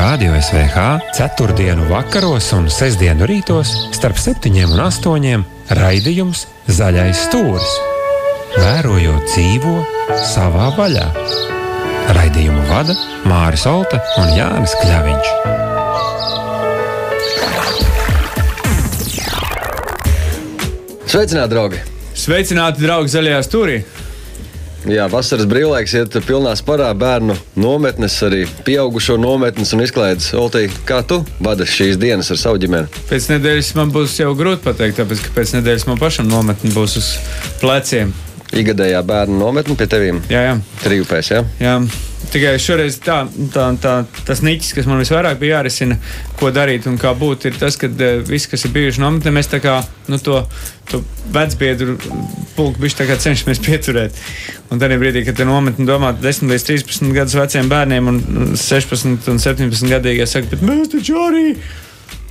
Rādio SVH ceturtdienu vakaros un sestdienu rītos starp septiņiem un astoņiem raidījums Zaļais stūris. Vērojot dzīvo savā vaļā. Raidījumu vada Māris Olta un Jānis Kļaviņš. Sveicināti, draugi! Sveicināti, draugi, zaļajā stūrī! Jā, vasaras brīvlaiks iet pilnā sparā bērnu nometnes, arī pieaugušo nometnes un izklaides. Oltī, kā tu vadi šīs dienas ar savu ģimeni? Pēc nedēļas man būs jau grūti pateikt, tāpēc ka pēc nedēļas man pašam nometne būs uz pleciem. Igadējā bērnu nometne pie tevīm? Jā, jā. Trijupēs, jā? jā. Tikai šoreiz tā, tā, tā, tas niķis, kas man visvairāk bija jārisina, ko darīt un kā būt, ir tas, ka uh, visi, kas ir bijuši nometnē, mēs tā kā nu, to, to vecbiedru pulku cenšamies pieturēt. Un tad brīdī, kad ir nometne domāt 10 līdz 13 gadus veciem bērniem un 16 un 17 gadīgie saka, bet mēs taču arī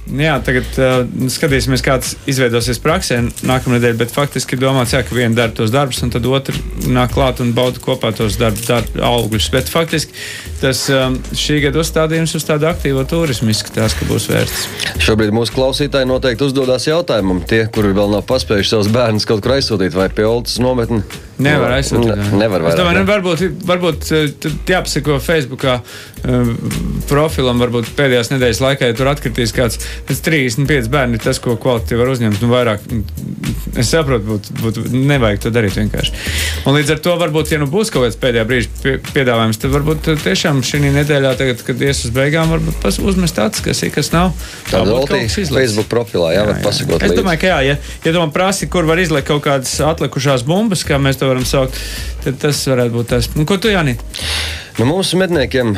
Jā, tagad uh, skatīsimies, kāds izveidosies praksē nākamā nedēļa. Bet faktiski ir domāts, jā, ka viena dara tos darbus, un tad otra nāk klāt un bauda kopā tos darbu, darbu augļus. Bet faktiski tas um, šī gada uzstādījums uz tādu aktīvo turismu izskatās, ka būs vērsts. Šobrīd mūsu klausītāji noteikti uzdodas jautājumam, tie, kuri vēl nav paspējuši savus bērnus kaut kur aizsūtīt vai pie Oltas nometni. Nevar aizsūtīt. Ne, nevar vairāk, es domāju, ne. Nu, varbūt, varbūt uh, jāpasako Facebookā uh, profilam, varbūt pēdējās nedēļas laikā, ja tur atkritīs kāds Tas 35 bērni ir tas, ko kvalitāte var uzņemt. Nu, vairāk, es saprotu, būtu, būtu nevajag to darīt vienkārši. Un līdz ar to, varbūt, ja nu būs kaut kāds pēdējā brīža piedāvājums, tad varbūt tiešām šī nedēļā, tagad, kad ies uz beigām, varbūt uzmest acis, kas ir, kas nav. Tā kas izlaists. Facebook profilā, jā, jā, jā. pasakot. Es domāju, ka jā, ja, ja man prasi, kur var izlikt kaut kādas atlikušās bumbas, kā mēs to varam saukt, tad tas varētu būt tas. Un ko tu, Jānīt? Nu, mums medniekiem,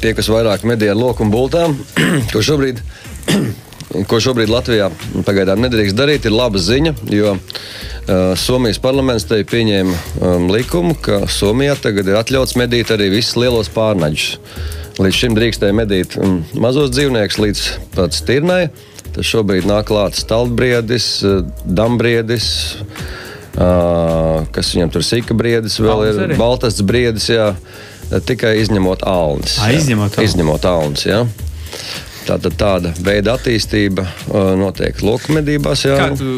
tie, kas vairāk medī ar loku un bultām, ko šobrīd ko šobrīd Latvijā pagaidām nedrīkst darīt, ir laba ziņa. Jo uh, Somijas parlaments te pieņēma um, likumu, ka Somijā tagad ir atļauts medīt arī visus lielos pārnaģus. Līdz šim drīkstēja medīt um, mazos dzīvniekus līdz pat stirnai. Tas šobrīd nāk klāts stalbriedis, dambriedis. Uh, kas viņam tur sīka briedis, vēl Alns ir arī. baltas briedis, jā, tikai izņemot alnis. A, izņemot alnis. Izņemot alnis jā. Tātad tāda veida attīstība uh, notiek loku medībās. Jā. Kā tu,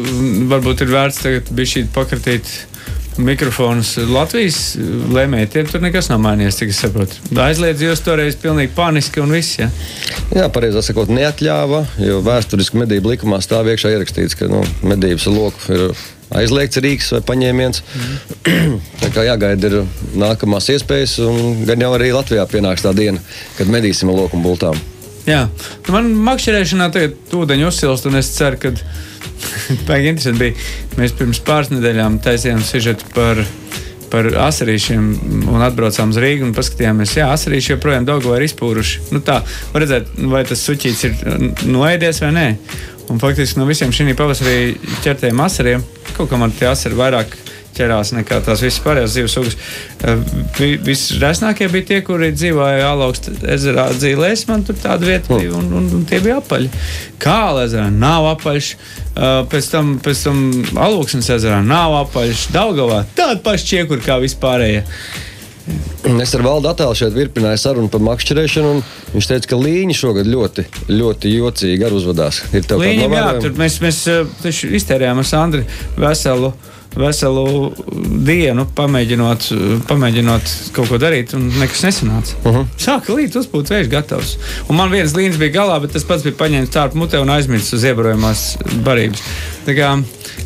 varbūt ir vērts tagad bija pakratīt mikrofonus Latvijas lēmējiem. Tur nekas nav mainījies, cik es saprotu. Aizliedz jūs toreiz pilnīgi paniski un viss. Ja? Jā, pareizi sakot, neatļāva, jo vēsturiski medību likumā stāv iekšā ierakstīts, ka nu, medības loku ir aizliegts rīks vai paņēmiens. Mm. tā kā jāgaida ir nākamās iespējas, un gan jau arī Latvijā pienāks tā diena, kad medīsim loku un bultām. Jā, man makšķerēšanā tagad ūdeņi uzsilst, un es ceru, ka baigi interesanti bija. Mēs pirms pāris nedēļām taisījām sižetu par, par asarīšiem un atbraucām uz Rīgu un paskatījāmies, jā, asarīši joprojām daudz ir izpūruši. Nu tā, redzēt, vai tas suķīts ir noēdies vai nē. Un faktiski no visiem šī pavasarī ķertajiem asariem, kaut kā man tie asari vairāk ķerās nekā tās visas pārējās zivs sugas. Eh, Visresnākie bija tie, kuri dzīvoja Alauksta ezerā dzīvēs. Man tur tāda vieta bija, un, un, un tie bija apaļi. Kāla ezerā nav apaļš, eh, pēc tam, pēc tam Alauksnes ezerā nav apaļš, Daugavā tāda paša čiekura kā vispārējie. Es ar valdu attēlu šeit virpināju sarunu par makšķerēšanu. Viņš teica, ka līņa šogad ļoti, ļoti jocīgi uzvedās. Ir tā līnija, jā, tur mēs, mēs eh, iztērējām ar Sandru veselu veselu dienu pamēģinot, pamēģinot kaut ko darīt, un nekas nesanāca. Uh -huh. Sāka līt, uzpūta vējš gatavs. Un man viens līnijas bija galā, bet tas pats bija paņemts tārpu mutē un aizmirsts uz iebarojumās barības. Tā kā,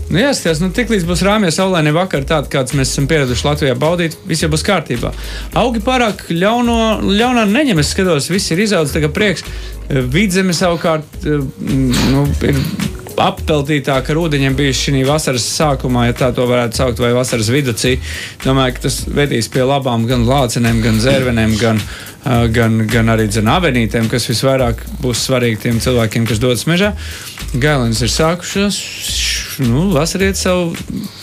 Nu, jāskatās, nu, tik līdz būs rāmja saulaini vakar, tāda, kādas mēs esam pieraduši Latvijā baudīt, viss jau būs kārtībā. Augi pārāk ļauno, ļaunā neņem, es skatos, viss ir izaudzis, tā kā prieks. Vidzeme savukārt nu, ir apeltītāk ar ūdeņiem bijuši šī vasaras sākumā, ja tā to varētu saukt, vai vasaras viducī. Domāju, ka tas vedīs pie labām gan lācenēm, gan zērvenēm, gan, gan, gan arī avenītēm, kas visvairāk būs svarīgi tiem cilvēkiem, kas dodas mežā. Gailēns ir sākušās nu, vasariet savu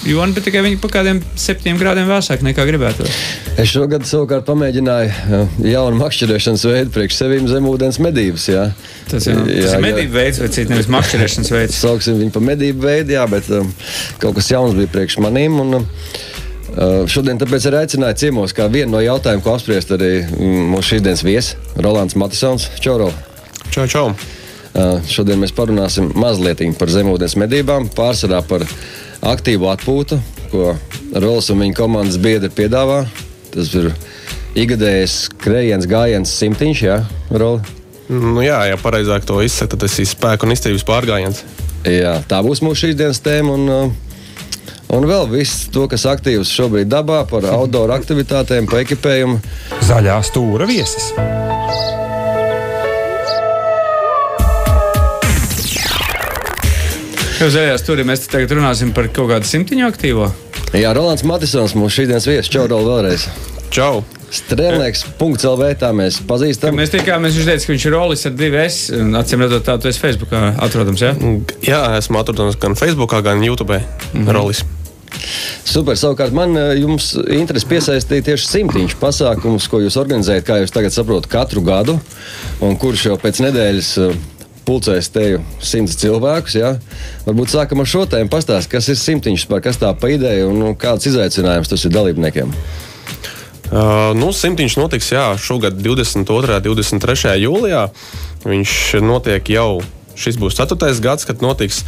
jonu, bet tikai viņi pa kādiem septiņiem grādiem vēsāk nekā gribētu. Es šogad savukārt pamēģināju uh, jaunu makšķerēšanas veidu priekš sevīm zemūdens medības. Jā. Tas, jā, jā, tas ir medību veids, vai cits nevis makšķerēšanas veids. Sauksim viņu par medību veidu, jā, bet um, kaut kas jauns bija priekš manīm. Un, um, Uh, šodien tāpēc ir aicināts ciemos kā vienu no jautājumiem, ko apspriest arī mm, mūsu šīsdienas viesis Rolands Matisons. Čau, čau! čau. Šodien mēs parunāsim mazliet par zemūdens medībām, pārsvarā par aktīvu atpūtu, ko Rolas un viņa komandas biedri piedāvā. Tas ir ikgadējs skrējiens, gājiens, simtiņš, jā, Rola. Nu, jā, ja pareizāk to izsaka, tad tas ir spēku un izturības pārgājiens. Jā, tā būs mūsu šīsdienas tēma. Un, Un vēl viss to, kas aktīvs šobrīd dabā, par outdoor aktivitātēm, par ekipējumu. Zaļā stūra viesis. Jau zaļā stūrī mēs tagad runāsim par kaut kādu simtiņu aktīvo. Jā, Rolands Matisons, mūsu šīsdienas viesis. Čau, Rola, vēlreiz. Čau! Strēlnieks.CLV. Tā mēs pazīstam. Mēs tikāmies, viņš teica, ka viņš ir rolis ar divu S. Acīm redzot, tā tu esi Facebookā atrodams. Ja? Jā, esmu atrodams gan Facebookā, gan YouTube. Mm -hmm. Rolis. Super. Savukārt, man eh, jums interesi piesaistīja tieši simtiņš pasākums, ko jūs organizējat, kā jūs tagad saprotat, katru gadu, un kurš jau pēc nedēļas eh, pulcēs teju simts cilvēkus. Ja? Varbūt sākam ar šo tēmu pastāstīt, kas ir simtiņš, kas tā pa ideja un nu, kāds izaicinājums tas ir dalībniekiem. Uh, nu, simtiņš notiks jā, šogad 22. un 23. jūlijā. Viņš notiek jau. Šis būs ceturtais gads, kad notiks.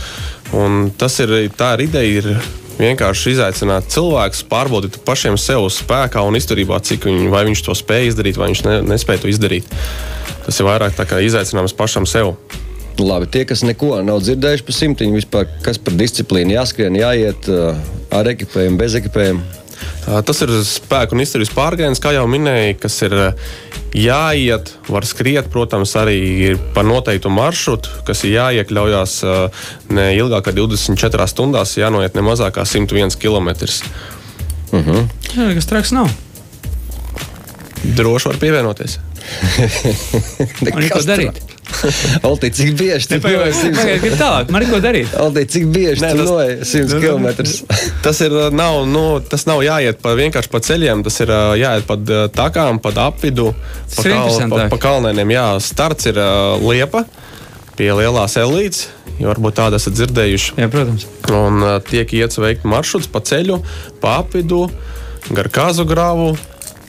Un tas ir tā ir ideja. Ir vienkārši izaicināt cilvēkus, pārbaudīt pašiem sev spēkā un izturībā, cik vai viņš to spēj izdarīt, vai viņš ne, nespēja to izdarīt. Tas ir vairāk izaicinājums pašam sev. Labi, tie, kas neko nav dzirdējuši par simtiņu, vispār, kas par disciplīnu jāskrien, jāiet ar ekipējumu, bez ekipējuma. Tas ir spēku un izturības pārgājiens, kā jau minēju, kas ir jāiet, var skriet, protams, arī pa noteiktu maršrutu, kas ir jāiekļaujas ne ilgāk kā 24 stundās, jānoiet ne mazāk kā 101 km. Uh -huh. Jā, kas traks nav. Droši var pievienoties. Neko darīt. Altī, cik bieži tu noej tālāk? Man ir ko darīt. Altī, cik bieži Nē, tu noej 100 km? Tas ir, nav, nu, tas nav jāiet pa, vienkārši pa ceļiem, tas ir jāiet pa takām, pa apvidu, pa, kal, pa, pa kalnēm. Jā, starts ir uh, liepa pie lielās elītes. Jo varbūt tādu esat dzirdējuši. Jā, protams. Un uh, tiek iets veikt maršruts pa ceļu, pa apvidu, gar kāzu grāvu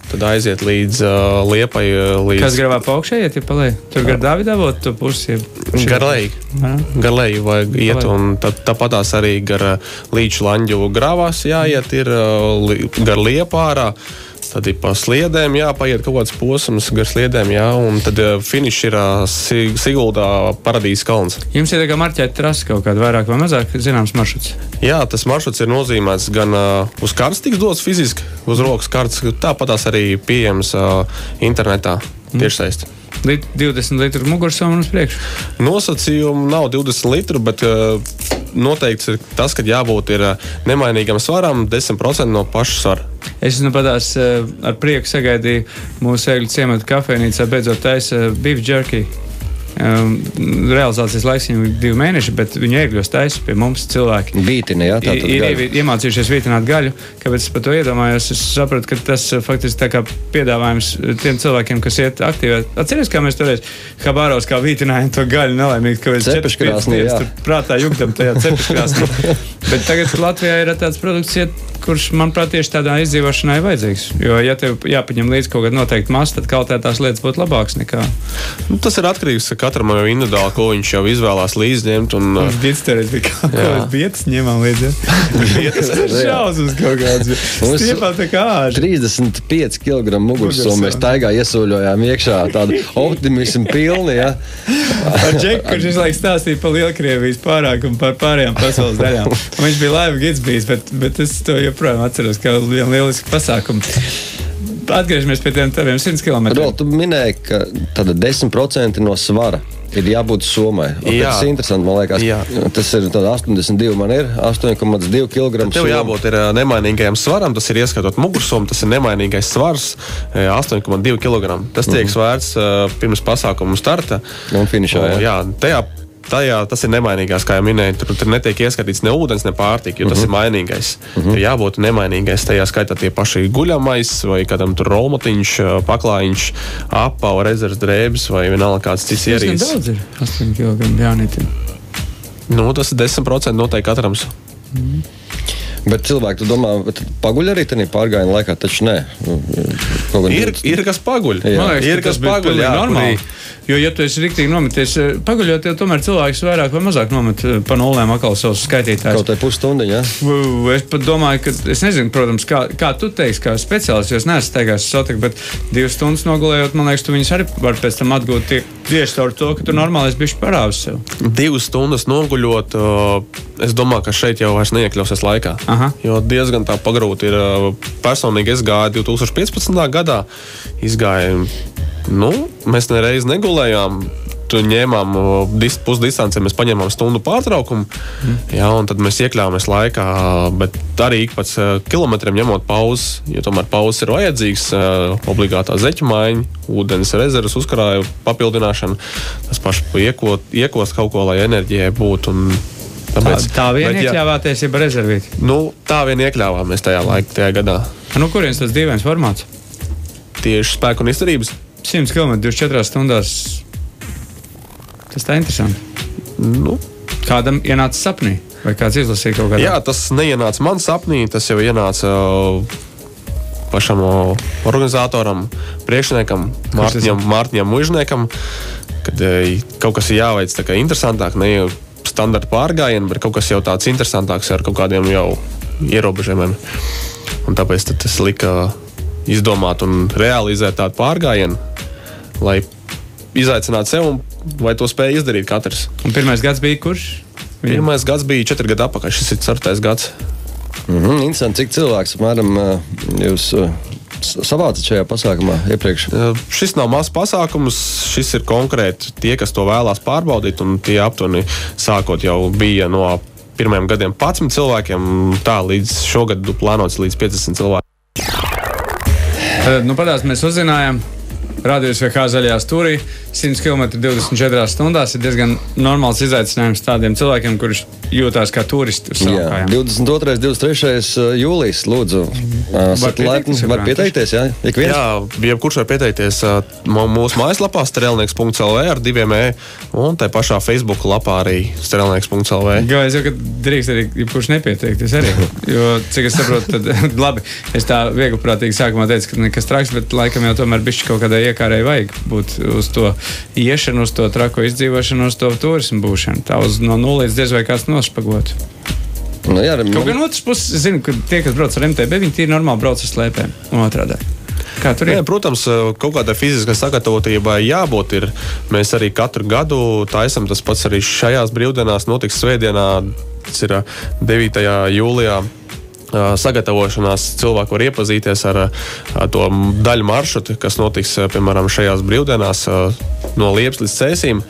Tad aiziet līdz uh, liepai. Līdz... Kas gravā pa augšā iet, ja palēj? Tur gar Dāvidā būtu tu pusi. Ja gar leju. Gar leju vajag iet, un tad, tāpatās arī gar līču lanģu gravās jāiet, ir uh, gar liepu ārā. Tad ir pa sliedēm, jāpaiet kaut kāds posms gar sliedēm, jā, un tad uh, finišs ir Siguldā paradīzes kalns. Jums ir kā marķēt trasi kaut kāda vairāk vai mazāk zināms maršruts? Jā, tas maršruts ir nozīmēts gan uh, uz kartes tiks dots fiziski, uz rokas kartes, tāpat arī pieejams uh, internetā mm. Tiešsaistē. 20 litru mugursomā uz priekšu? Nosacījumu nav 20 litru, bet uh, noteikts ir tas, ka jābūt ir, uh, nemainīgam svaram 10% no paša svara. Es nu padās uh, ar prieku sagaidīju mūsu eļļu ciemata kafejnīcā beidzot taisa beef jerky. Um, realizācijas laiks viņam ir divi mēneši, bet viņa iegļos taisa pie mums cilvēki. Bītini, jā, tā ir. Ir iemācījušies vītināt gaļu, kāpēc es par to iedomājos. Es sapratu, ka tas uh, faktiski tā kā piedāvājums tiem cilvēkiem, kas iet aktīvi. Atcerieties, kā mēs toreiz Habāros kā vītinājām to gaļu nelaimīgi, ka mēs cepeškrāsnī, tur prātā juktam tajā cepeškrāsnī. bet tagad Latvijā ir tāds produkts, kurš, manuprāt, tieši tādā izdzīvošanā ir vajadzīgs. Jo, ja tev jāpaņem līdzi kaut kāda noteikta masa, tad kvalitātās lietas būtu labākas nekā. Nu, tas ir atkarīgs no katram jau individuāli, ko viņš jau izvēlās līdzņemt. Un, Mums bija izturēts, bija kaut kādas vietas, ņemam līdzi. Tas ir šausmas kaut kāds. Stiepā tā kā āži. 35 kg mugursomu mēs taigā iesūļojām iekšā tādu optimismu pilni. Ja? Ar Džeku, kurš visu laiku stāstīja par Lielkrievijas pārākumu par pārējām pasaules daļām. Viņš bija laiva gids bijis, bet, bet es to joprojām atceros kā vienu lielisku pasākumu. Atgriežamies pie tiem taviem 100 km. Rol, tu minēji, ka 10% no svara ir jābūt somai. Jā. Tas ir interesanti. Man liekas, jā. tas ir 82, man ir 8,2 kg. Tev jābūt ir, nemainīgajam svaram, tas ir ieskatot mugursomu, tas ir nemainīgais svars 8,2 kg. Tas tiek mm -hmm. svērts pirms pasākuma starta. Un finišā. Jā, jā tajā tajā tas ir nemainīgais, kā jau minēju. Tur, tur netiek ieskatīts ne ūdens, ne pārtika, jo tas uh -huh. ir mhm. mainīgais. Uh -huh. Tur jābūt nemainīgais. Tajā skaitā tie paši guļamais vai kādam tur rolmotiņš, paklājiņš, apava, rezerves drēbes vai vienalga kāds cits ierīces. Tas daudz ir 8 kg jānitin. Nu, tas ir 10% noteikti katram. Mm. Bet cilvēki, domā, paguļ arī tajā pārgājienā laikā, taču nē. Ir, ir kas paguļ. Jā. Man liekas, ir ka kas paguļ. Jā, normāli. kurī- Jo, ja tu esi rīktīgi nometies, eh, paguļot, jau tomēr cilvēks vairāk vai mazāk nomet eh, pa nulēm atkal savus skaitītājus. Kaut kā pusstundiņa. Ja? U, Es pat domāju, ka es nezinu, protams, kā, kā tu teiksi, kā speciālists, jo es neesmu steigājis satikt, bet divas stundas nogulējot, man liekas, tu viņus arī var pēc tam atgūt tie- tieši caur to, ka tu normāli esi bijis parāvis sev. Divas stundas noguļot, uh, es domāju, ka šeit jau vairs neiekļausies laikā. Aha. Jo diezgan tā pagrūti ir. uh, Personīgi es gāju 2015. gadā. Izgāju, nu, mēs nereiz negulējām. Tu ņēmām dis, pusdistancē, mēs paņēmām stundu pārtraukumu. Mm. Jā, un tad mēs iekļāvāmies laikā, bet arī ik pēc uh, kilometriem ņemot pauzes, jo tomēr pauzes ir vajadzīgs, uh, obligātā zeķa maiņa, ūdens rezerves uzkrājuma papildināšana. Tas pats iekot, iekost kaut ko, lai enerģijai būtu. un Tā, Tāpēc, tā vien bet, iekļāvāties, ja rezervīt. Nu, tā vien iekļāvāmies tajā laikā, tajā gadā. Nu, kurienes tas dīvains formāts? Tieši spēku un izturības. 100 km 24 stundās. Tas tā interesanti. Nu, Kādam ienāca sapnī, vai kāds izlasīja kaut kādu jā, tas neienāca man sapnī, tas jau ienāca uh, pašam uh, organizatoram, priekšniekam, Mārtiņam, Mārtiņam Mužniekam, kad uh, kaut kas ir jāveic tā kā interesantāk, ne jau standarta pārgājienu, bet kaut kas jau tāds interesantāks ar kaut kādiem jau ierobežojumiem. Un tāpēc tas lika izdomāt un realizēt tādu pārgājienu, lai izaicinātu sev, un vai to spēja izdarīt katrs. Un pirmais gads bija kurš? Pirmais gads bija četri gadi atpakaļ, šis ir ceturtais gads. Mhm, interesanti, cik cilvēks apmēram uh, jūs uh, s- savācat šajā pasākumā iepriekš. Uh, Šis nav mazs pasākums, šis ir konkrēti tie, kas to vēlās pārbaudīt. un Tie aptuveni sākot jau bija no pirmajiem gadiem 11 cilvēkiem, tā līdz šogad plānots līdz 50 cilvēkiem. Tad, nu, padās, mēs uzzinājām, Rādījus vai kā zaļajā stūrī 100 km 24 stundās ir diezgan normāls izaicinājums tādiem cilvēkiem, kurš jūtās kā savām Jā, kājām. 22. un 23. jūlijas. Lūdzu, esat laipni, var pieteikties. Jā, ik viens. Jā, jebkurš var pieteikties mūsu mājaslapā, strēlnieks.lv ar diviem e, un tā pašā Facebook lapā arī strēlnieks.lv. Jā, es jau ka drīkst arī jebkurš nepieteikties. Arī. Jo, cik es saprotu, tad labi. Es tā viegli prātīgi sākumā teicu, ka nekas traks, bet laikam jau tomēr bišķi kaut kādai iekārai vajag būt uz to iešanu, uz to trako izdzīvošanu, uz to turismu būšanu. Tā uz no nulles diez vai kāds nospagot. Nu, jā, Kaut gan otrs puses, es zinu, ka tie, kas brauc ar MTB, viņi tīri normāli brauc ar slēpēm un otrādi. Kā tur Jā, ir? protams, kaut kādai fiziskai sagatavotībai jābūt. Ir. Mēs arī katru gadu taisām tas pats arī šajās brīvdienās. Notiks Svētdienā, tas ir ā, 9. jūlijā. Sagatavošanās cilvēku var iepazīties ar, ar to daļu maršrutu, kas notiks piemēram šajās brīvdienās no Liepas līdz Cēsīm.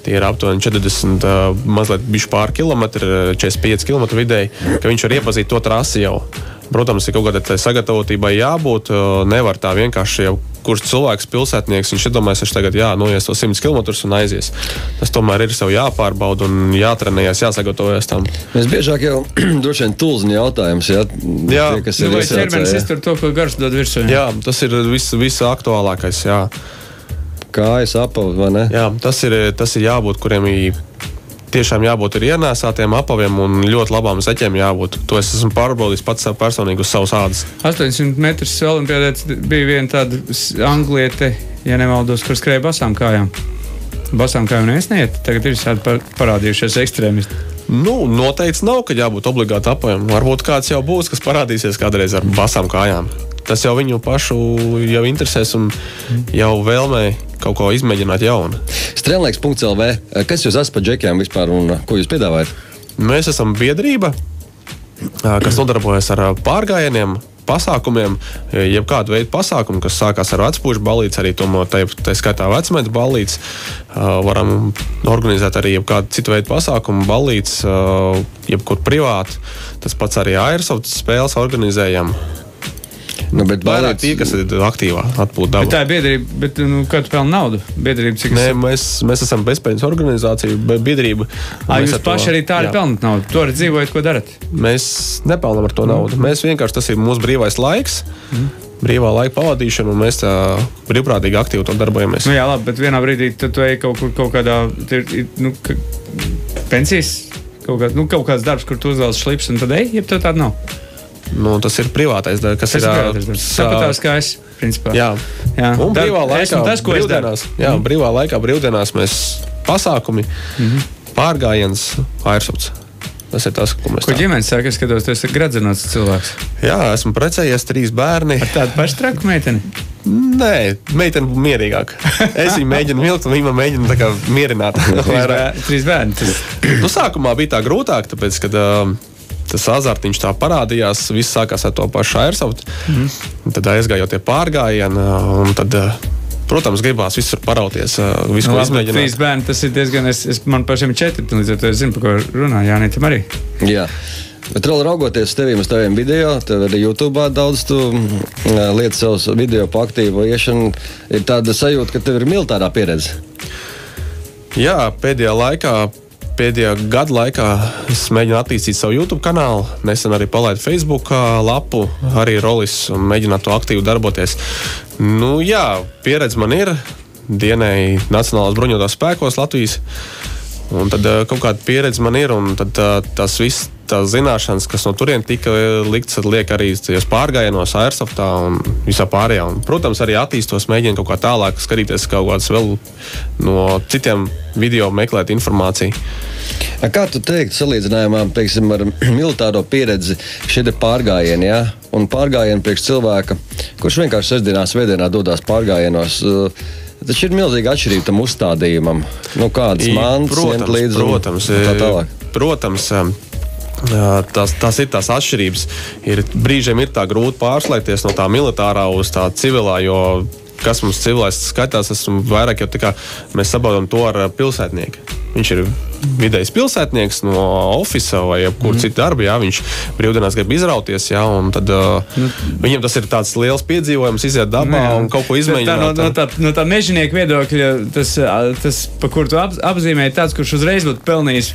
Tie ir aptuveni 40, uh, mazliet pāri kilometri, 45 km vidēji, ka viņš var iepazīt to trasi jau. Protams, ir kaut kādai sagatavotībai jābūt. uh, Nevar tā vienkārši jau kurš cilvēks, pilsētnieks, viņš iedomājas, ka tagad jā, noies to 100 km un aizies. Tas tomēr ir sev jāpārbauda un jātrenējas, jāsagatavojas tam. Mēs biežāk jau droši vien tulzini jautājums. Jā, Jā. tie, kas Nu, ir iesaicē, ķermenis iztur to, ko gars dod virsū? Jā, tas ir viss vis aktuālākais. Jā. kājas apavi vai ne? Jā, tas, ir, tas ir jābūt, kuriem ir tiešām jābūt ir ienēsātiem apaviem un ļoti labām zeķēm jābūt. To es esmu pārbaudījis pats personīgi uz savas ādas. 800 metrus olimpiadē bija viena tāda angliete, ja nemaldos, kur skrēja basām kājām. Basām kājām nesniegt, tagad ir par, parādījušies ekstrēmisti. Nu, noteikti nav, ka jābūt obligāti apaviem. Varbūt kāds jau būs, kas parādīsies kādreiz ar basām kājām. Tas jau viņu pašu jau interesēs un jau vēlmē kaut ko izmēģināt jaunu. Strēlnieks.CLV. Kas jūs esat par džekiem vispār un ko jūs piedāvājat? Mēs esam biedrība, ā, kas nodarbojas ar ā, pārgājieniem. Pasākumiem, jebkāda veida pasākumu, kas sākās ar vecpuļu balīti, arī to tā, tā skaitā vecmēta balīts. Varam organizēt arī jebkādu citu veidu pasākumu, balīts, jebkur privāti. Tas pats arī airsoft spēles organizējam. Nu, bet Vairāk tie, kas ir aktīvā, atpūta Bet dabā. tā ir biedrība, bet nu, kā tu pelni naudu? Biedrība, cik Nē, es mēs, mēs esam bezpējas organizācija, be- biedrība. Ā, jūs ar to- paši arī tā arī pelnāt naudu. Tu arī dzīvojat, ko darat. Mēs nepelnām ar to naudu. Mēs vienkārši tas ir mūsu brīvais laiks, brīvā laika pavadīšana, un mēs tā brīvprātīgi aktīvi to darbojamies. Nu, jā, labi, bet vienā brīdī tu, tu ej kaut kur kaut kādā, ir, nu, ka, pensijas Kaut, kā, nu, kaut kāds darbs, kur tu uzvelc šlips, un tad ej, ja tev tāda nav. Nu, tas ir privātais darbs, kas Tas ir ir ā, privātais darbs. s- Tāpat kā es, principā. Jā, Jā. un brīvā laikā, esmu tas, ko brīvdienās, jā, brīvā laikā, brīvdienās mēs pasākumi, mm. -hmm. pārgājiens, airsots. Tas ir tas, ko mēs Ko tā- ģimenes saka, skatos, tu esi gradzenots cilvēks. Jā, esmu precējies, trīs bērni. Tāda paša traka meitene. Nē, meitene būtu mierīgāka. Es viņu mēģinu vilkt, un viņa mēģina tā kā mierināt. Trīs, bēr, trīs bērni. Tas, nu, sākumā bija tā grūtāk, tāpēc, kad uh, tas azartiņš tā parādījās, viss sākās ar to pašu airsoft. Mm. Tad aizgājot tie pārgājieni, uh, un tad, uh, protams, gribās visur parauties, uh, visu, nu, labi, izmēģināt. trīs bērni, tas ir diezgan, es, es man pašiem ir četri, līdz ar to es zinu, par ko runā Jānītam arī. Jā. Bet, vēl raugoties uz teviem, uz taviem video, tev arī YouTube daudz tu mm, lietas savus video pa aktīvo iešanu. Ir tāda sajūta, ka tev ir militārā pieredze. Jā, pēdējā laikā, pēdējā gada laikā es mēģinu attīstīt savu YouTube kanālu. Nesen arī palaidu Facebook lapu, arī Rolis, un mēģināt to aktīvi darboties. Nu, jā, pieredze man ir. Dienēji Nacionālās bruņotās spēkos Latvijas. Un tad kaut kāda pieredze man ir, un tad, ā, tas viss. Tās zināšanas, kas no turienes tika liktas, liek arī tajos pārgājienos, airsoftā un visā pārējā. Un, protams, arī attīstos, mēģinu kaut kā tālāk skatīties kaut kādas vēl no citiem video, meklēt informāciju. Kā tu teiktu, salīdzinājumā teiksim, ar militāro pieredzi, šie te pārgājieni, ja? un pārgājieni priekš cilvēka, kurš vienkārši sestdienā, svētdienā dodas pārgājienos. uh, Taču ir milzīga atšķirība tam uzstādījumam. Nu, kādas mantas ņemt līdzi? protams, tā e, tālāk. protams tas, tas ir tās atšķirības. Ir, brīžiem ir tā grūti pārslēgties no tā militārā uz tā civilā, jo kas mums civilais skaitās, esmu vairāk jau tā kā mēs sabaudām to ar pilsētnieku. Viņš ir vidējs pilsētnieks no oficiāla vai jebkurā mm. cita darba. Jā, viņš brīvdienās grib izrauties, jā, un tad uh, nu, viņam tas ir tāds liels piedzīvojums, iziet dabā Nu jā. un kaut ko Tā, izmēģināt. no, no, tā, no tā mežonieka viedokļa, tas, ā, tas pa kur tu ap, apzīmēji, tāds, kurš uzreiz būtu pelnījis.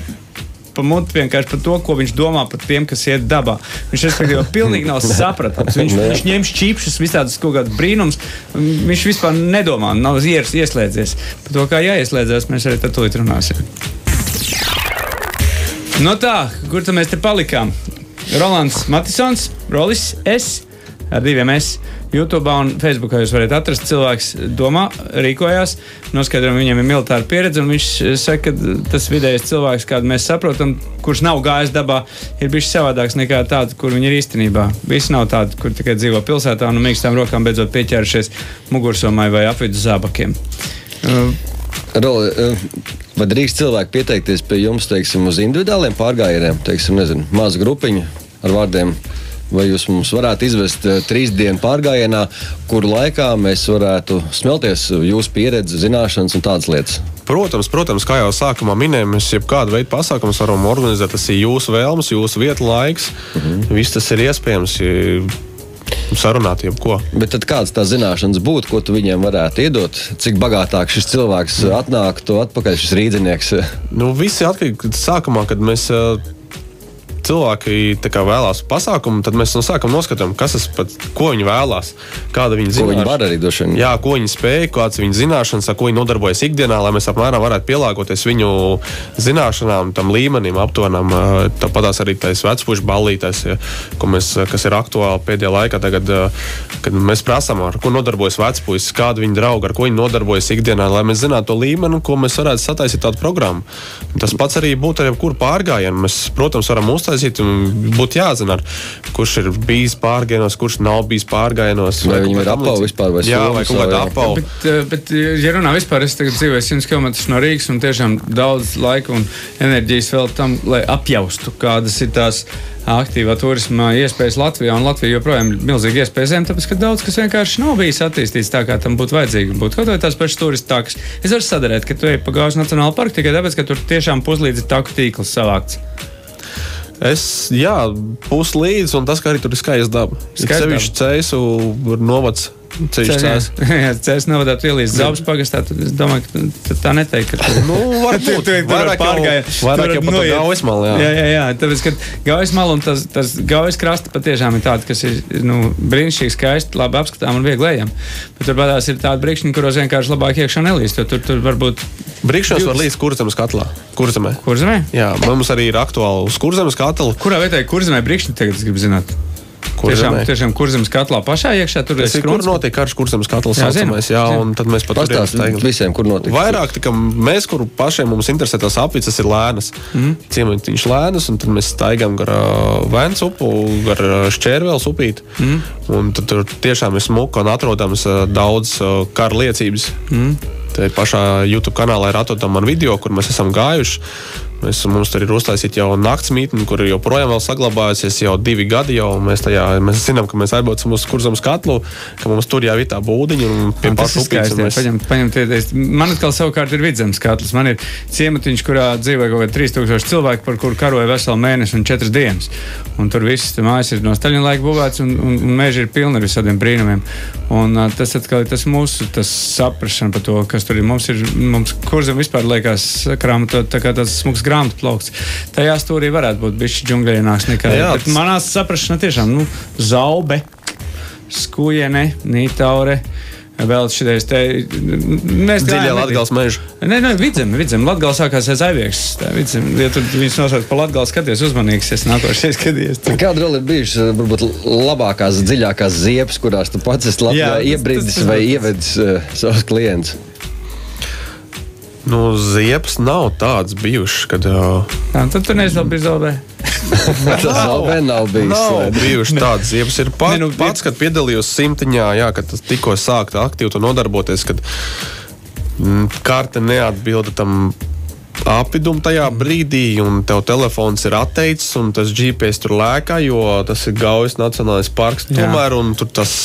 Pamut vienkārši par to, ko viņš domā par tiem, kas iet dabā. Viņš respektīvi pilnīgi nav saprotams. Viņš, viņš ņem šķīpšus, visādus kaut kādus brīnumus. Viņš vispār nedomā, nav ieras ieslēdzies. Par to, kā jāieslēdzas, mēs arī tad tūlīt runāsim. No tā, kur tad mēs te palikām? Rolands Matisons, Rolis S. Ar diviem S. YouTube un Facebook jūs varat atrast. Cilvēks domā, rīkojās, noskaidrojam, viņam ir militāra pieredze. Viņš eh, saka, ka tas vidējais cilvēks, kādu mēs saprotam, kurš nav gājis dabā, ir bijis savādāks nekā tāds, kur viņi ir īstenībā. Visi nav tādi, kur tikai dzīvo pilsētā un mīkstām rokām beidzot pieķērušies mugursomai vai apvidus zābakiem. Uh, Roli, eh, vai drīkst cilvēki pieteikties pie jums teiksim, uz individuāliem pārgājieniem, teiksim, nezinu, maza grupiņa ar vārdiem? Vai jūs mums varētu izvest eh, trīs dienu pārgājienā, kuru laikā mēs varētu smelties jūsu pieredzi, zināšanas un tādas lietas? Protams, protams, kā jau sākumā minēju, mēs jebkādu veidu pasākumus varam organizēt. Tas ir jūsu vēlmes, jūsu vieta, laiks. -hmm. Viss tas ir iespējams. ja Sarunāt, jebko. Bet kādas tās zināšanas būtu, ko tu viņiem varētu iedot? Cik bagātāk šis cilvēks eh, atnāk, to atpakaļ šis rīznieks? Nu, visi atkarīgi no sākumā, kad mēs. Cilvēki kā vēlās pasākumu, tad mēs no sākuma noskatām, kas tas pat, ko viņi vēlās, kāda viņa Ko viņi zināšana. var arī vien? Jā, ko viņi spēj, kādas ir viņas zināšanas, ar ko viņi nodarbojas ikdienā, lai mēs apmēram varētu pielāgoties viņu zināšanām, tam līmenim, aptuvenam. Tāpatās arī tas vecpušu ballītais, ja, mēs, kas ir aktuāli pēdējā laikā, tagad, kad mēs prasām, ar ko nodarbojas vecpuisis, kādi viņa draugi, ar ko viņi nodarbojas ikdienā, lai mēs zinātu to līmeni, ko mēs varētu sataisīt tādu programmu. Tas pats arī būtu ar jebkuru pārgājienu. Mēs, protams, varam uztaisīt un būtu jāzina, ar, kurš ir bijis pārgājienos, kurš nav bijis pārgājienos. Vai viņam kaut ir apava vispār vai Jā, vai kaut kāda vai- apava. Bet, eh, bet, ja runā vispār, es tagad dzīvoju 100 km no Rīgas un tiešām daudz laika un enerģijas vēl tam, lai apjaustu, kādas ir tās aktīvā turisma iespējas Latvijā. Un Latvija joprojām ir milzīga iespēja zem, tāpēc, ka daudz kas vienkārši nav bijis attīstīts tā, kā tam būtu vajadzīgi. Būt kaut vai tās pašas turistu takas. Es varu sadarīt, ka tu ej pa Gaujas Nacionālo parku tikai tāpēc, ka tur tiešām puslīdz ir taku tīkls savākts. Es, jā, puslīdz, un tas, ka arī tur ir skaista daba. Skaista Sevišķi cēsu novads ceļš cēs. Jā, cēs novadā ielīst zaubas pagastā, tad es domāju, ka tu tā neteiktu, ka tu... Nu, varbūt. Tu- tu- tu Vairāk pārgāji- vairāk jau pat gaujas malā, jā. Jā, jā, jā. Tāpēc, ka gaujas malā un tas, tas gaujas krasta patiešām ir tāda, kas ir nu, brīnišķīgi skaisti, labi apskatām un viegli ejam. Bet tur badās ir tādi brīkšņi, kuros vienkārši labāk iekšā nelīst, jo tur, tur varbūt Brīkšņos var līdz kurzemes katlā. Kurzemē. kurzemē. Jā, mums arī ir aktuāli uz kurzemes katla. Kurā vietā ir kurzemē brīkšņi tagad, es gribu zināt? Tiešām, tiešām kurzemes katlā pašā iekšā tur ir, kur notiek karš kurzemes katls Jā, saucamais, jā, zinu. un tad mēs pat staigājam. visiem, kur notika. Vairāk tā kā mēs, kur pašiem mums interesē tās apvidus, ir lēnas. Mm. Ciematiņš lēnas, un tad mēs staigājam gar uh, Vēns upu, gar uh, Šķērvēls upīt. Mm. Un tad tur tiešām ir smuka un atrodams uh, daudz uh, kara liecības. Mm. Te pašā YouTube kanālā ir atrodama video, kur mēs esam gājuši. Mēs, mums tur ir uztaisīta jau naktas mītne, kur ir joprojām vēl saglabājusies jau divi gadi. Jau. Mēs, tajā, mēs zinām, ka mēs aizbraucam uz kurzemes katlu, ka mums tur jau ir tā būdiņa Un Tas ir skaisti. upītes. Paņem, paņemties. Man atkal savukārt ir vidzemes katls. Man ir ciematiņš, kurā dzīvo kaut kādi 3000 cilvēki, par kuru karoja veselu mēnesi un 4 dienas. Un tur viss mājas ir no Staļina laika būvēts, un, un, un meži ir pilni ar visādiem brīnumiem. Un, uh, tas atkal ir tas mūsu tas saprašana par to, kas tur ir. Mums ir mums kurzem vispār liekas grāmatot tā kā tāds smuks grāmatu plaukts. Tajā stūrī varētu būt bišķi džungļienāks nekā. Tas- manā saprašanā tiešām, nu, zaube, skujene, nītaure. Vēl šis te Dziļā Latvijas mežā. Nē, nē, vidzem, vidzem. Latgals sākās aiz aizviegs. Ja tur viņus nosauc par latgals, skaties uzmanīgs, es nākošais skaties. Kāda vēl ir bijušas, varbūt, labākās, dziļākās ziepes, kurās tu pats esi tas- iebridis vai ievedis uh, savus klientus? Nu, ziepes nav tādas bijušas, kad. Uh, Jā, tad tu neesi vēl bijis zaudē. Tas vēl nav bijis. Nav bijušas tādas ziepes. Ir pa, Ne, nu, pats, kad piedalījos simtiņā, jā, kad tas tikko sākta aktīvi to nodarboties, kad mm, karte neatbilda tam apvidum tajā brīdī, un tev telefons ir atteicis, un tas GPS tur lēkā, jo tas ir Gaujas Nacionālais parks. Tomēr un tur tas,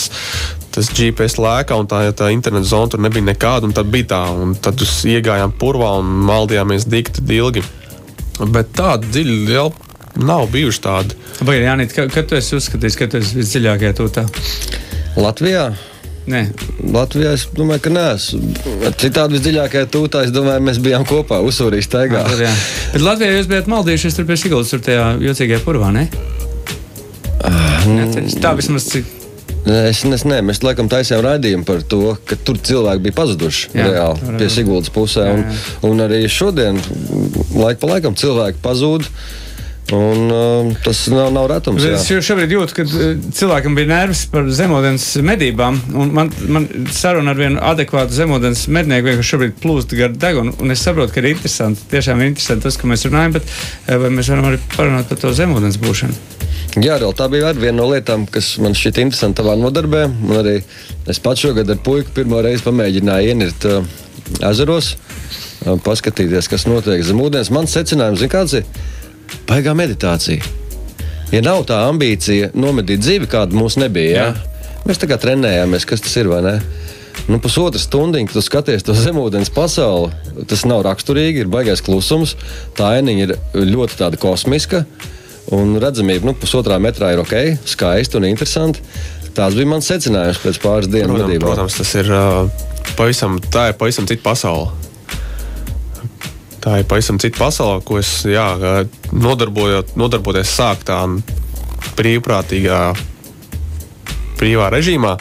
tas GPS lēkā, un tā, tā interneta zona tur nebija nekāda, un tad bija tā, un tad mēs iegājām purvā un maldījāmies dikti ilgi. Bet tāda dziļa jau nav bijuši tādi. Vai Jānis, kad, kad tu esi uzskatījis, ka tu esi visdziļākajā tūtā? Latvijā? Nē, Latvijā es domāju, ka nē. Citādi visdziļākajā tūtā, es domāju, mēs bijām kopā Usūrijas steigā. tur. Bet Latvijā jūs bijat maldījušies tur pie Siguldas, tur tajā jocīgajā purvā, ne? Neatceries. Tā vismaz cik. Es, es, nē, mēs laikam taisījām raidījumu par to, ka tur cilvēki bija pazuduši Jā, reāli varētu pie. Siguldas pusē. Un, Jā, un arī šodien, laika pa laikam, cilvēki pazūd. Un, um, tas nav, nav retums. Es jā. jau šobrīd jūtu, ka eh, cilvēkam bija nervs par zemūdens medībām. Man, man saruna ar vienu adekvātu zemūdens mednieku vienkārši šobrīd plūst gar degunu. un Es saprotu, ka ir interesanti. Tiešām ir interesanti tas, ko mēs runājam, bet eh, vai mēs varam arī parunāt par to zemūdens būšanu? Jā, Rēl, tā bija viena no lietām, kas man šķiet interesanti tavā nodarbē. Un arī es pats šogad ar puiku pirmo reizi pamēģināju ienirt uh, ezeros, uh, paskatīties, kas notiek zem ūdens. Mans secinājums ir kāds baigā meditācija. Ja nav tā ambīcija nomedīt dzīvi, kāda mums nebija, jā. mēs tā kā trenējāmies, kas tas ir vai ne. Nu, Pusotru stundu, kad tu skaties to zemūdens pasauli, tas nav raksturīgi, ir baigais klusums. Tā ainiņa ir ļoti kosmiska. Un redzamība nu, pusotrā metrā ir ok, skaisti un interesanti. Tās bija mans secinājums pēc pāris dienu Protams, vadībā. protams tas ir uh, pavisam, tā ir pavisam cita pasaule. Tā ir pavisam cita pasaule, ko es jā, nodarboties sākt tā brīvprātīgā, brīvā režīmā.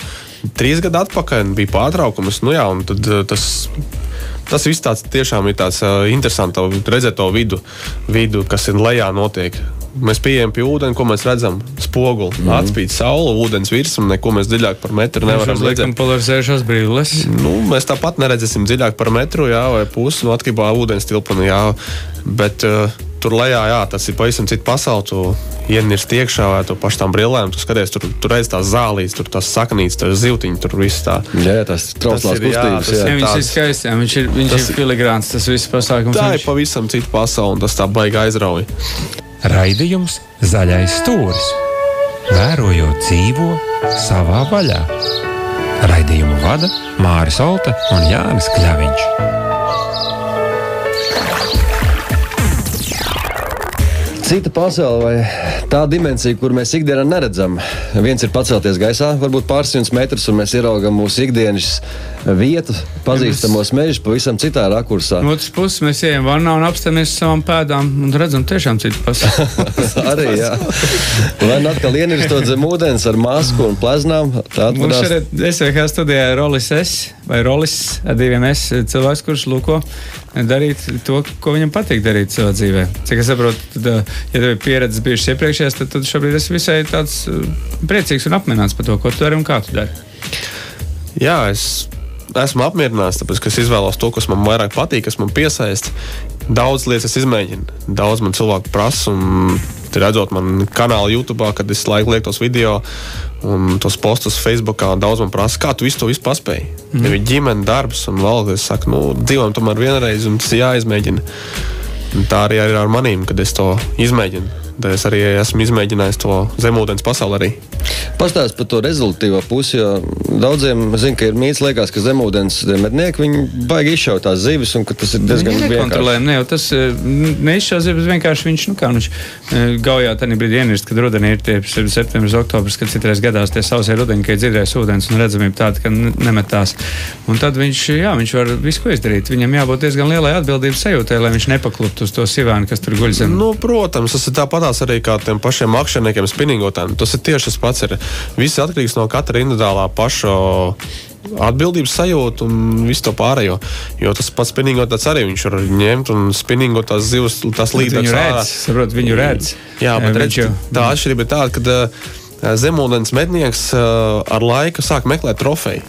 Trīs gadu atpakaļ bija pārtraukums, nu jā, tad, tas, tas viss tāds tiešām ir tāds uh, interesants redzēt to vidu, vidu, kas ir lejā notiek. Mēs pieejam pie ūdens, ko mēs redzam. Spoguli, mm. atspīd saule, ūdens virsma, neko mēs dziļāk par metru nevaram Mēs liekam redzēt. polarizējušās brīvles. Nu, mēs tāpat neredzēsim dziļāk par metru, jā, vai pusi no atkarībā no ūdens tilpuma. Jā, bet uh, tur lejā jā, tas ir pavisam cits pasaule. Tu ienirst iekšā vai tu pašā tam brillēm, tu skaties, tur, tur redz tās zālītes, tur tās saknītes, tur zivtiņi, tur viss tā. Jā, tas trauslās Tas ir, jā, kustības. tas Jā, Jā, viņš ir skaists, jā, viņš ir, viņš tas- ir filigrāns, tas viss pasākums. Tā ir viņš- pavisam cita pasaule, un tas tā baigi aizrauja. Raidījums Zaļais stūris. Vērojot dzīvo savā vaļā. Raidījumu vada Māris Olta un Jānis Kļaviņš. cita pasaule vai tā dimensija, kur mēs ikdienā neredzam. Viens ir pacelties gaisā, varbūt pāris simtus metrus, un mēs ieraugam mūsu ikdienas vietu, pazīstamos mežus pavisam citā rakursā. No otras puses, mēs ejam vannā un apstāmies savām pēdām un redzam tiešām citu pasauli. Arī, jā. Vai atkal ienirstot zem ūdens ar masku un pleznām, tā atvarās. šeit SVH studijā ir Rolis S. vai Rolis ar diviem S cilvēks, kurš lūko darīt to, ko viņam patīk darīt savā dzīvē. Cik es saprotu, tad, uh, ja tev ir pieredze bijušas iepriekšējās, tad, tad šobrīd esi visai tāds uh, priecīgs un apmierināts par to, ko tu dari un kā tu dari. Jā, es esmu apmierināts, tāpēc, es izvēlos to, kas man vairāk patīk, kas man piesaista. Daudz lietas es izmēģinu, daudz man cilvēku prasa. Redzot, man kanāla YouTube, kad es laiku lieku tos video un tos postus Facebook, daudz man prasa, kā tu visu to vispār paspēji. Mm. Ja ir ģimene, darbs un vēl es saku, nu, dzīvojam tomēr vienreiz, un tas jāizmēģina. Un tā arī ir ar manīm, kad es to izmēģinu. Es arī esmu izmēģinājis to zemūdens pasauli. Arī. Pastāst par to rezultātīvo pusi, jo daudziem zina, ka ir mīts, liekas, ka zemūdens mednieki viņi baigi izšaut tās zivis, un ka tas ir diezgan vienkārši. ne tas neizšķirs, vienkārši viņš, nu kā viņš eh, gaujā tajā brīdī ienirst, kad rudenī ir tie septembris, oktobris, kad citreiz gadās tie sausie rudenī, kad ir dzirdējis ūdens un redzamība tāda, ka ne- nemetās. Un tad viņš, jā, viņš var visu ko izdarīt. Viņam jābūt diezgan lielai atbildības sajūtai, lai viņš nepakluptu uz to sivēnu, kas tur guļ zem. Nu, protams, tas ir tāpatās arī kā tiem pašiem akšniekiem, spinningotājiem. Tas ir tieši tas pats. Ir. Viss atkarīgs no katra individuālā paša atbildības sajūta un visu to pārējo. Jo tas pats spinningotājs arī viņš var ņemt un spinningot tās zivs, tas līdzekļus Viņu redz, saprot, viņu redz. Jā, bet Eh, redz, tā atšķirība ir tāda, ka uh, zemūdens mednieks uh, ar laiku sāk meklēt trofeju.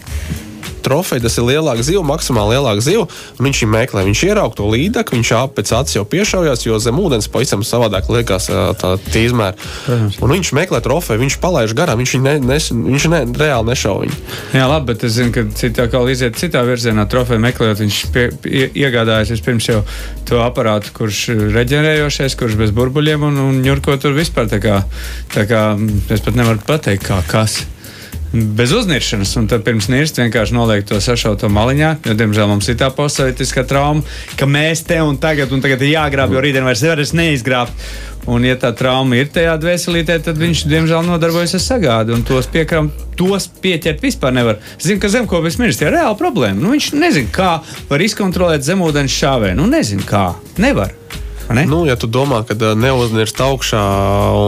Trofeja tas ir lielāka ziva, maksimāli lielāka ziva. Viņš viņu meklē, viņš ierauga to līdzekli, viņš ap pēc acis jau piešaujās, jo zem ūdens pavisam savādāk liekas tā izmēra. Un viņš meklē trofeju, viņš palaiž garām, viņš ne, nes, viņš ne, reāli nešauj viņu. Jā, labi, bet es zinu, ka citā kā iziet citā virzienā, trofeju meklējot, viņš pie, pie, iegādājas vispirms jau to aparātu, kurš ir reģenerējošais, kurš bez burbuļiem un, un ņurko tur vispār. Tā kā, tā kā es pat nevaru pateikt, kā kas. Bez uzniršanas, un tad pirms nirst vienkārši noliek to sašauto maliņā. Jo, diemžēl mums ir tā postsovietiskā trauma, ka mēs te un tagad, un tagad ir jāgrāb, jo rītdien vairs nevarēs neizgrābt. Un, ja tā trauma ir tajā dvēselītē, tad viņš, diemžēl, nodarbojas ar sagādi. Un tos piekram, tos pieķert vispār nevar. Zinu, ka zemkopis mirst, ir reāla problēma. Nu, viņš nezina, kā var izkontrolēt zemūdens šāvēju. Nu, nezinu, kā. Nevar. Nu, ja tu domā, ka ā, neuznirst augšā,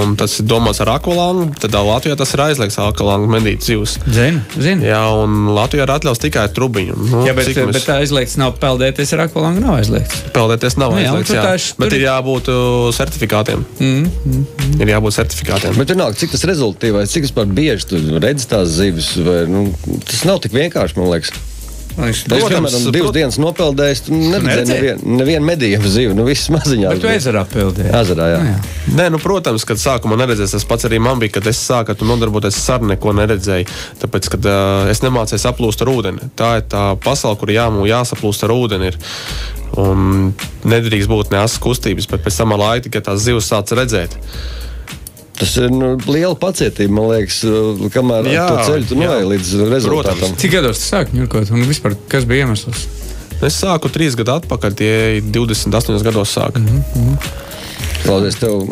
un tas ir domāts ar akvalānu, tad Latvijā tas ir aizliegts akvalānu medīt zivs. Zinu, zinu. Jā, un Latvijā ir atļauts tikai trubiņu. Nu, Jā, bet, mēs- bet tā aizliegts nav peldēties ar akvalangu. Nav aizliegts. Peldēties nav Nu jā, aizliegts, tur jā, š- bet tur- ir jābūt certifikātiem. Mm, mm. Ir jābūt certifikātiem. Bet vienalga, cik tas rezultātīvais, cik vispār bieži tu redzi tās zivis, vai nu, tas nav tik vienkārši, man liekas. Es, Protams, piemēram, divas dienas neredzēji Neredzēji? nevienu nevien medījumu zivu, nu viss maziņās. Bet tu ezerā peldēji. Ezerā, jā. Nu, jā. Nē, nu, protams, kad sākumā neredzēju, tas pats arī man bija, kad es sāku tu nodarboties ar sarunu, neko neredzēju. Tāpēc, kad uh, es nemācījos aplūst ar ūdeni, tā ir tā pasaule, kur jāmū, jāsaplūst ar ūdeni. Ir. Un nedrīkst būt ne asas kustības, bet pēc tam ar laiku tikai tās zivs sāc redzēt. Tas ir nu, liela pacietība, man liekas, uh, kamēr jā, to ceļu tu noej līdz rezultātam. Protams. Cik gados tu sāki ņurkot? Un vispār, kas bija iemesls? Es sāku trīs gadus atpakaļ, tie 28 gados sāku. Mm -hmm. Klausies, tev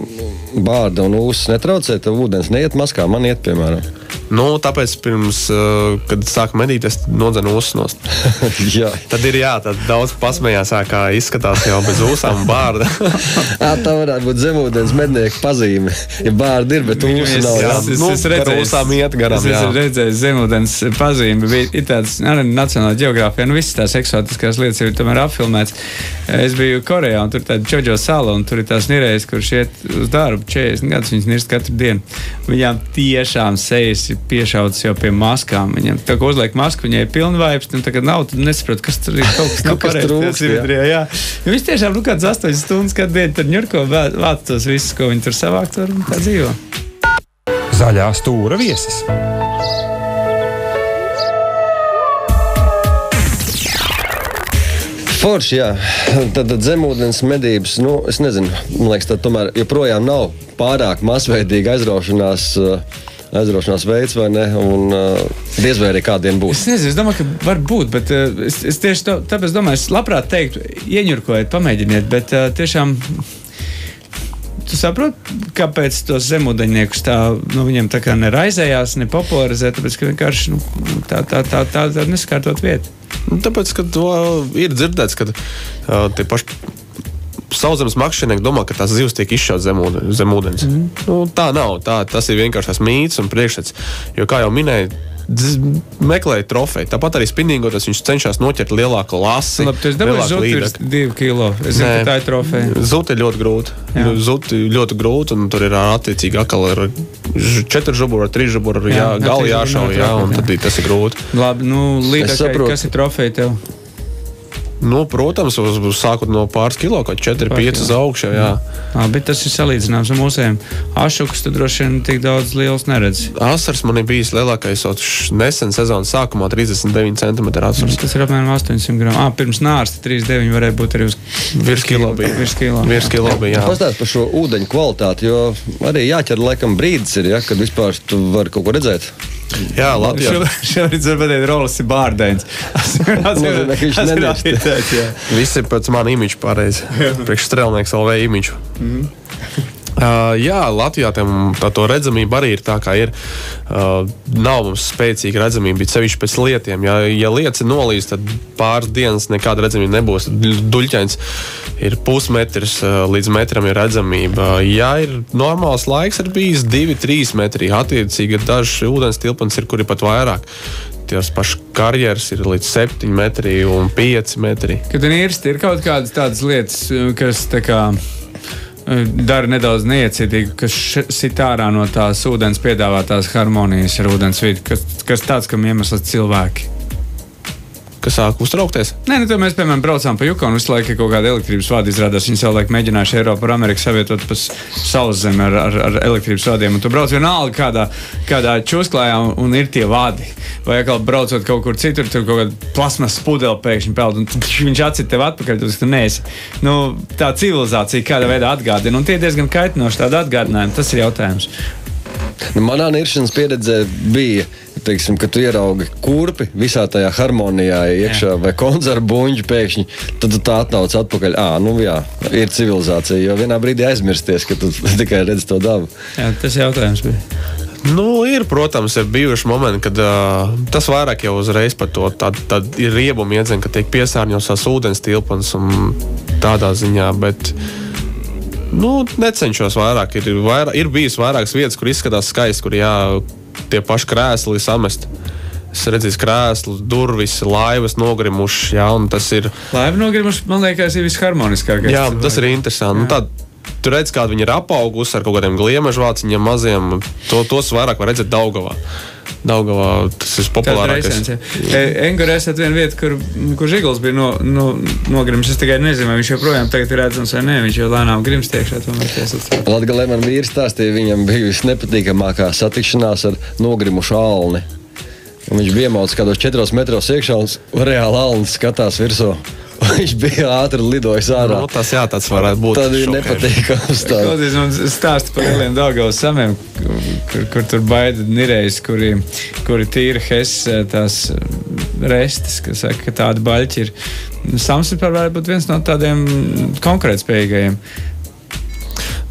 bārda un ūsas netraucē, tev ūdens neiet maskā, man iet, piemēram. nu, tāpēc, pirms, uh, kad sāku medīt, es nodzenu jā, Tad ir jā, tad daudz pasmējās, jā, kā izskatās jau bez ūsām un bārda. à, tā varētu būt zemūdens mednieku pazīme. Ja bārda ir, bet ūsas nav. jā. Jā. nu, gar ūsām iet garām, Es jā. esmu redzējis zemūdens pazīmi. Bija ir tāds arī nacionāla geogrāfija, un visas tās eksotiskās lietas ir tomēr apfilmēts. Es biju Korejā, un tur ir tāda Čoģo sala, un tur ir tās nirējas, kurš iet uz darbu 40 gadus, viņas nirst katru dienu. Viņām tiešām sejas ir piešautas jau pie maskām. Viņam tā kā uzliek masku, viņai ir pilnvaips, un tagad nav, tad nesaprot, kas tur ir kaut kas Jā, jo viņš tiešām nu, kāds 8 stundas katru dienu tur ņurko, vā- vāc tos visus, ko viņi tur savākt, tur un tā dzīvo. Zaļā stūra viesis. Forši, jā. Tad, tad zemūdens medības, nu, es nezinu, man liekas, tā tomēr joprojām nav pārāk masveidīga aizraušanās. uh, Aizraušanās veids, vai ne? Un uh, diez vai arī kādiem būs. Es nezinu, es domāju, ka var būt, bet uh, es, es tieši tā, tāpēc domāju, es labprāt teiktu, ieņurkojiet, pamēģiniet, bet uh, tiešām tu saproti, kāpēc tos zemūdeņniekus tā, nu, viņiem tā kā neraizējās, nepopularizē, tāpēc, ka vienkārši nu, tā, tā, tā, tā, tā neskārtot vietu. Nu, tāpēc, ka ir dzirdēts, ka uh, tie paši sauszemes makšķernieki domā, ka tās zivs tiek izšauts zem, ūdens, zem ūdens. Mm. Nu, tā nav. Tā, tas ir vienkārši mīts un priekšstats. Jo, kā jau minēju, meklēja trofeju. Tāpat arī spinningoties viņš cenšas noķert lielāku lasi. Labi, tas dabūs zūti divi kilo. Es zinu, ka tā ir trofeja. Zūti ir ļoti grūti. Jā. Zūti ļoti grūti, un tur ir attiecīgi atkal ar četru žuburu, ar trīs žuburu, jā, jā galu jāšauj, jā, un tad tas ir grūti. Labi, nu, līdz kas ir trofeja tev? Nu, protams, uz, uz, sākot no pāris kilo, kaut 4-5 uz augšu. Jā. Jā, bet tas ir salīdzināms ar mūsiem. Ašukus tu droši vien tik daudz liels neredz. Asars man ir bijis lielākais nesen sezonas sākumā - 39 cm asars. Tas ir apmēram 800 gramu. Ah, pirms nārsta 39 varēja būt arī uz virs kilo. Bija. Virs kilo. Virs kilo bija, jā. Pastāst par šo ūdeņu kvalitāti, jo arī jāķer laikam brīdis ir, ja, kad vispār tu vari kaut ko redzēt. Jā, labi. Šobrīd var pateikt, Rolex ir bārdēns. Viņš nenāks. Visi pēc manas imīča pareizi. Priekš strēlnieks LV imīču. Mm. Uh, jā, Latvijā tam, tā redzamība arī ir tā, kā ir. Uh, nav mums spēcīga redzamība, bet sevišķi pēc lietiem. Ja, ja lietas ir nolīdz, tad pāris dienas nekāda redzamība nebūs. Duļķains ir pusmetrs uh, līdz metram ir redzamība. Ja ir normāls laiks, ir bijis 2-3 metri. Attiecīgi, dažs ūdens tilpums ir, kur ir pat vairāk tās pašas karjeras ir līdz 7 metri un 5 metri. Kad ir īrsti, ir kaut kādas tādas lietas, kas tā kā dara nedaudz neiecietīgi, kas sit ārā no tās ūdens piedāvātās harmonijas ar ūdens vidi, kas, kas tāds, kam iemesls cilvēki kas sāk uztraukties? Nē, nu, mēs, piemēram, braucām pa Jukonu, visu laiku kaut kāda elektrības vada izrādās. Viņi savulaik mēģinājuši Eiropu ar Ameriku savietot pa saules zemi ar, ar, ar elektrības vadiem. Un tu brauc vienalga kādā, kādā čusklājā un, un ir tie vadi. Vai atkal braucot kaut kur citur, tur kaut kāda plasmas pudele pēkšņi peld, un viņš atcīt tev atpakaļ, tas tu neesi. Nu, tā civilizācija kādā veidā atgādina, un tie diezgan kaitinoši tādi atgādinājumi. Tas ir jautājums. Nu, manā niršanas pieredzē bija teiksim, ka tu ieraugi kurpi visā tajā harmonijā iekšā, jā. vai koncertu buļbuļsāģi pēkšņi, tad tu tā atnāc atpakaļ. À, nu jā, ir civilizācija, jo vienā brīdī aizmirsties, ka tu tikai redz to dabu. Jā, tas jautājums bija. Nu, ir, protams, ir bijuši momenti, kad uh, tas vairāk jau uzreiz par to tā, tā ir riebuma iedzen, ka tiek piesārņots tās ūdens tilpnes un tādā ziņā. Bet, nu, necenšos vairāk. Ir, vairāk. ir bijis vairākas vietas, kur izskatās skaisti, kur jā, tie paši krēsli samest. Es redzēju, krēslu, durvis, laivas nogrimušas. Jā, tas ir. Laiva nogrimušas, man liekas, ir visharmoniskākais. Jā, tas ir interesanti. Nu, tad, Tur redz, kāda viņa ir apaugusi ar kaut kādiem gliemežu vāciņiem, maziem. To, tos vairāk var redzēt Daugavā. Daugavā tas ir populārākais. E, Engurē esat viena vieta, kur, kur Žigls bija no, no, nogrims. Es tikai nezinu, vai viņš joprojām tagad ir redzams vai nē. Viņš jau lēnām grims tiekšā. Latgalē man vīrs stāstīja, viņam bija visnepatīkamākā satikšanās ar nogrimušu alni. Un viņš bija iemauts kādos četros metros iekšā un reāli alnis skatās virsū. Viņš bija ātri lidojis ārā. Nu, tas jā, tas varētu būt. Tad bija nepatīkams. Klausies, man stāsta par lieliem Daugavas samiem, kur, kur tur baida nirējis, kuri, kuri tīra hes tās restes, kas saka, ka tādi baļķi ir. Sams ir varētu būt viens no tādiem konkurētspējīgajiem.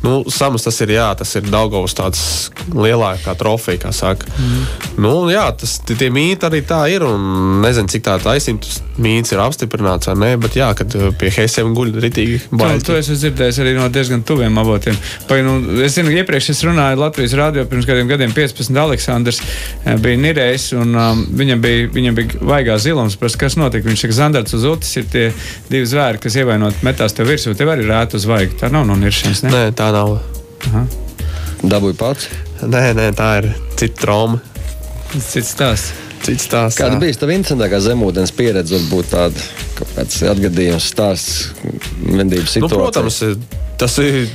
Nu, Samas tas ir, jā, tas ir Daugavas tāds lielākā trofeja, kā saka. Mm. Nu, jā, tas, tie mīti arī tā ir, un nezinu, cik tā taisnība tas mīts ir apstiprināts vai nē, bet jā, kad uh, pie Hesiem guļ ritīgi baigi. To, to es esmu dzirdējis arī no diezgan tuviem avotiem. Pai, nu, es zinu, iepriekš es runāju Latvijas rādio pirms kādiem gadiem 15. Aleksandrs eh, bija nirējis, un um, viņam, bija, viņam bija vaigā zilums, pras, kas notika. Viņš saka, Zandarts uz Utas ir tie divi zvēri, kas ievainot metās tev virsū. Tev arī rēt uz vaigu. Tā nav no niršanas, ne? Nē, tā tā nav. Aha. Dabūju pats? Nē, nē, tā ir cita trauma. Cits stāsts. Cits stāsts. Kāda jā. bija tā interesantākā zemūdens pieredze? Varbūt tāda kāds atgadījums, stāsts, medības nu, situācija. Nu, protams, tas ir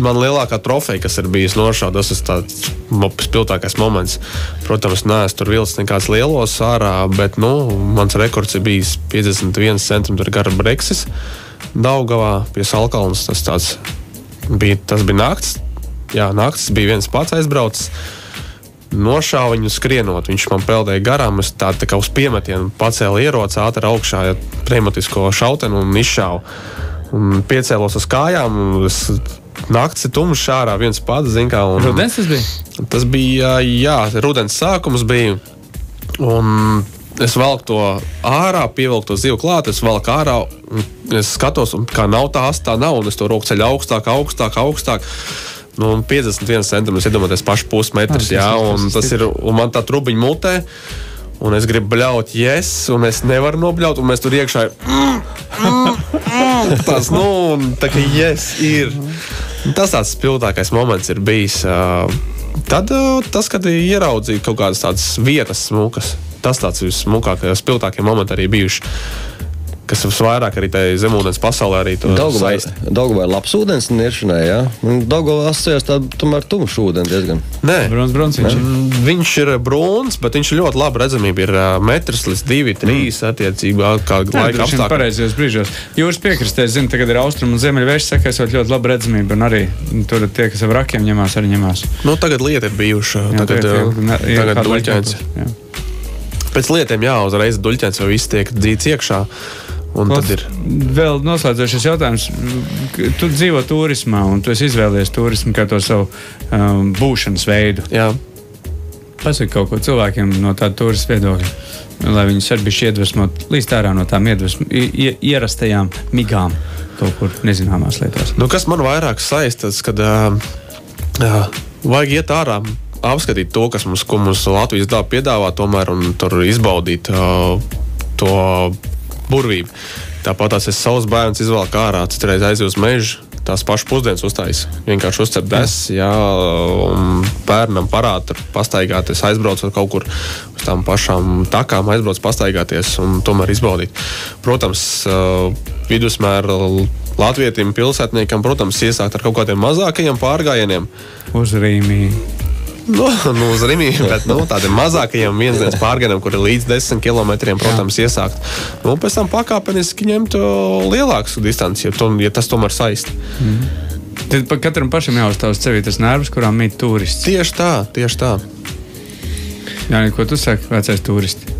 man lielākā trofeja, kas ir bijusi nošauta. Tas ir tāds spilgtākais moments. Protams, neesmu tur vilcis nekāds lielos ārā, bet nu, mans rekords ir bijis 51 cm gara breksis. Daugavā pie Salkalnas tas tāds bija, tas bija naktis. Jā, naktis bija viens pats aizbraucis. Nošāva viņu skrienot. Viņš man peldēja garām. Es tā, tā kā uz piemetienu pacēlu ieroci ātri augšā, ja pneumatisko šautenu un izšāvu. Un piecēlos uz kājām. Es naktis ir tumšs ārā, viens pats, kā. Un, Rudens tas bija? Tas bija, jā, rudens sākums bija. Un es velku to ārā, pievilku to zivu klāt, es velku ārā, un es skatos, un kā nav tā asta, tā nav, un es to roku ceļu augstāk, augstāk, augstāk. Nu, un 51 centimetrus, iedomājieties, pašu pusmetrs, jā, un tas ir un man tā trubiņa mutē, un es gribu bļaut, yes, un es nevaru nobļaut, un mēs tur iekšā ir. Tas, nu, un tā kā yes, ir. Tas tāds spilgtākais moments ir bijis. ā, Tad ā, tas, kad ieraudzīju kaut kādas tādas vietas, smukas, tas tāds vissmukākais, spilgtākie momenti arī bijuši. Kas visvairāk arī tajā zemūdens pasaulē arī to saist. Daugavai ir labs ūdens niršanai, jā. Daugavai asociēs tā tomēr tumšs ūdens diezgan. Nē, Brons, brons viņš ir. Mm, Viņš ir brūns, bet viņš ir ļoti labi redzamība. Ir ā, metrs līdz divi, trīs attiecībā kā Jā, laika apstākļi. pareizajos brīžos. Jūras piekrastē, zinu, tagad ir austrumu un ziemeļvējš, saka, esot ļoti laba redzamība, un arī tur tie, kas ar rakiem ņemās, arī ņemās. Nu, tagad lieta ir bijuša. Jā, Tagad, tie- ā, tie- ne- ir tagad kādu laiku duļķēns. Pēc lietiem jā, uzreiz duļķēns jau viss tiek dzīts iekšā. Un tad ir. Vēl noslēdzošais jautājums. Tu dzīvo turismā, un tu izvēlējies turismu kā to savu um, būšanas veidu. Jā. Pasaki kaut ko cilvēkiem no tāda turistu viedokļa, lai viņus arī iedvesmot līdz ārā no tām iedvesm, i- i- ierastajām migām kaut kur nezināmās lietās. Nu, kas man vairāk saistīts, kad uh, uh, vajag iet ārā, apskatīt to, kas mums, mums Latvijas daba piedāvā, tomēr un tur izbaudīt uh, to burvību. Tāpat tās es savus bērnus izvēlu ārā, citreiz aizjūtu uz mežu. Tās pašas pusdienas uztaisīs. Vienkārši uzcep desu, jā, un bērnam parāda, pastaigāties, aizbraukt kaut kur uz tām pašām takām, aizbraukt, pastaigāties un tomēr izbaudīt. Protams, uh, vidusmēra latvietim, pilsētniekam, protams, iesākt ar kaut kādiem mazākajiem pārgājieniem. Uzrīmīgi. Nu, nu, uz rīmīm, bet nu, tādiem mazākajiem viens dienas pārgājieniem, kur ir līdz 10 km, protams, iesākt. Nu, un pēc tam pakāpeniski ņemt uh, lielāku distanci, ja, to, ja tas tomēr saist. Tad pa katram pašam jāuzstāv sevi tas nervs, kurām mīt turists. Tieši tā, tieši tā. Jā, ko tu saki, vecais turists?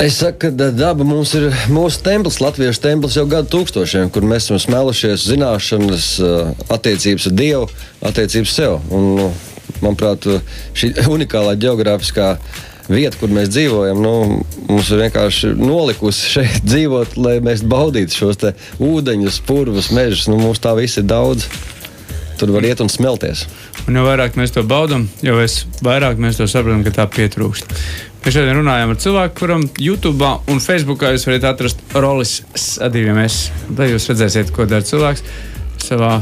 Es saku, ka da- daba mums ir mūsu templis, latviešu templis jau gadu tūkstošiem, kur mēs esam smēlušies zināšanas, eh, attiecības ar Dievu, attiecības sev. Un, nu, manuprāt, šī unikālā geogrāfiskā vieta, kur mēs dzīvojam, nu, mums ir vienkārši nolikusi šeit dzīvot, lai mēs baudītu šos ūdeņus, purvus, mežus. Nu, mums tā viss ir daudz. Tur var iet un smelties. Un jo vairāk mēs to baudām, jo es vairāk mēs to saprotam, ka tā pietrūkst. Mēs šodien runājām ar cilvēku, kuram YouTube un Facebook jūs varat atrast rolis ar diviem S. Tad jūs redzēsiet, ko dara cilvēks savā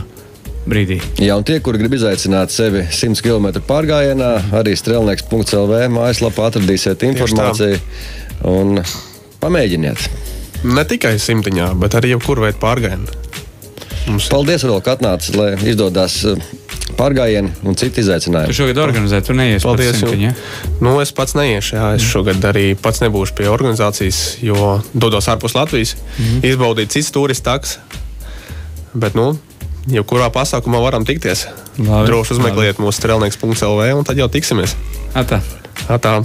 brīdī. Jā, un tie, kuri grib izaicināt sevi 100 km pārgājienā, arī strēlnieks.CLV mājaslapā atradīsiet informāciju un pamēģiniet. Ne tikai simtiņā, bet arī jebkurā veidā pārgājienā. Mums Paldies, Rol, ka atnācis, lai izdodas eh, pārgājieni un citi Tu izaicinājumi. šogad organizē, tu neies Paldies! simtiņa? Nu, es pats neiešu. Jā, es šogad arī pats nebūšu pie organizācijas, jo dodos ārpus Latvijas, mm -hmm. izbaudīt citas turistus taks. Bet, nu, jebkurā pasākumā varam tikties. Labi, Droši uzmeklējiet mūsu strēlnieks.CLV un tad jau tiksimies. Atā. Tā.